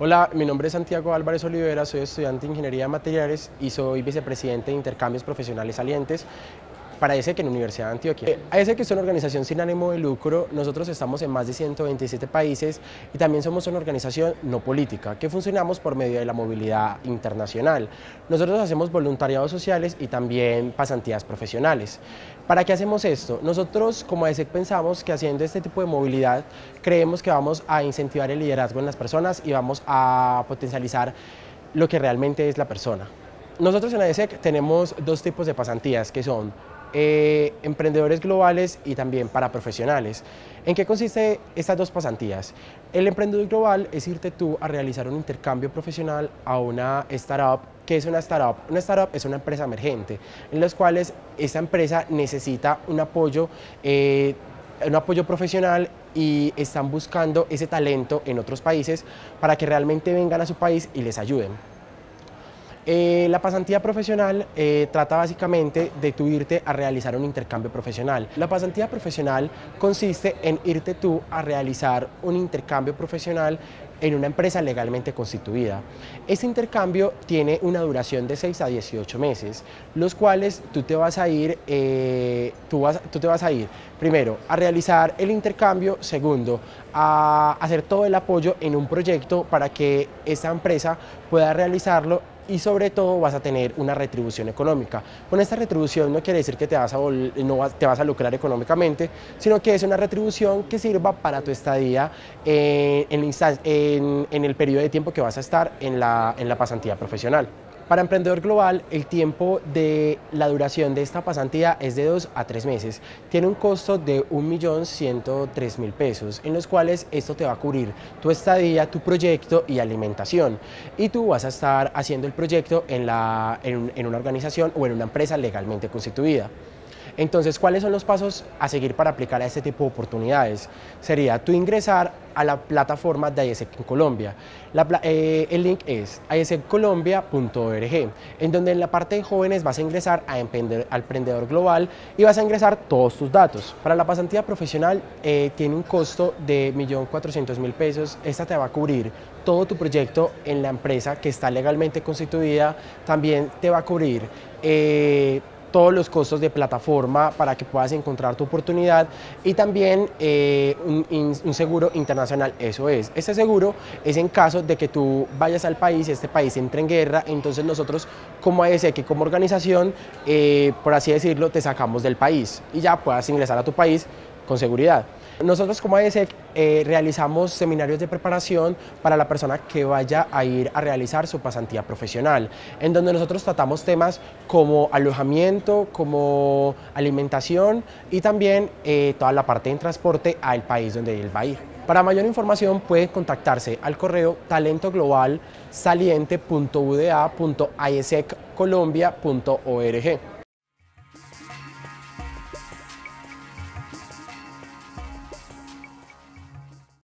Hola, mi nombre es Santiago Álvarez Olivera, soy estudiante de Ingeniería de Materiales y soy vicepresidente de Intercambios Profesionales Salientes para ESEC en Universidad de Antioquia. ESEC es una organización sin ánimo de lucro, nosotros estamos en más de 127 países y también somos una organización no política, que funcionamos por medio de la movilidad internacional. Nosotros hacemos voluntariados sociales y también pasantías profesionales. ¿Para qué hacemos esto? Nosotros como ESEC pensamos que haciendo este tipo de movilidad creemos que vamos a incentivar el liderazgo en las personas y vamos a potencializar lo que realmente es la persona. Nosotros en ESEC tenemos dos tipos de pasantías que son eh, emprendedores globales y también para profesionales. ¿En qué consiste estas dos pasantías? El emprendedor global es irte tú a realizar un intercambio profesional a una startup. ¿Qué es una startup? Una startup es una empresa emergente, en las cuales esta empresa necesita un apoyo, eh, un apoyo profesional y están buscando ese talento en otros países para que realmente vengan a su país y les ayuden. Eh, la pasantía profesional eh, trata básicamente de tú irte a realizar un intercambio profesional. La pasantía profesional consiste en irte tú a realizar un intercambio profesional en una empresa legalmente constituida. Este intercambio tiene una duración de 6 a 18 meses, los cuales tú te vas a ir, eh, tú, tú te vas a ir primero a realizar el intercambio, segundo a hacer todo el apoyo en un proyecto para que esta empresa pueda realizarlo y sobre todo vas a tener una retribución económica. Con esta retribución no quiere decir que te vas a, no te vas a lucrar económicamente, sino que es una retribución que sirva para tu estadía en, el periodo de tiempo que vas a estar en la, en la pasantía profesional. Para Emprendedor Global, el tiempo de la duración de esta pasantía es de 2 a 3 meses. Tiene un costo de 1.103.000 pesos, en los cuales esto te va a cubrir tu estadía, tu proyecto y alimentación. Y tú vas a estar haciendo el proyecto en, la, en una organización o en una empresa legalmente constituida. Entonces, ¿cuáles son los pasos a seguir para aplicar a este tipo de oportunidades? Sería tú ingresar a la plataforma de IESEC en Colombia. Eh, el link es iesecolombia.org, en donde en la parte de jóvenes vas a ingresar a emprendedor, al emprendedor global y vas a ingresar todos tus datos. Para la pasantía profesional eh, tiene un costo de 1.400.000 pesos. Esta te va a cubrir todo tu proyecto en la empresa que está legalmente constituida. También te va a cubrir... Eh, todos los costos de plataforma para que puedas encontrar tu oportunidad y también eh, un, seguro internacional, eso es. Este seguro es en caso de que tú vayas al país este país entre en guerra, entonces nosotros como que como organización, eh, por así decirlo, te sacamos del país y ya puedas ingresar a tu país con seguridad. Nosotros como AESEC eh, realizamos seminarios de preparación para la persona que vaya a ir a realizar su pasantía profesional, en donde nosotros tratamos temas como alojamiento, como alimentación y también eh, toda la parte de transporte al país donde él va a ir. Para mayor información puede contactarse al correo talentoglobalsaliente.uda.isecolombia.org.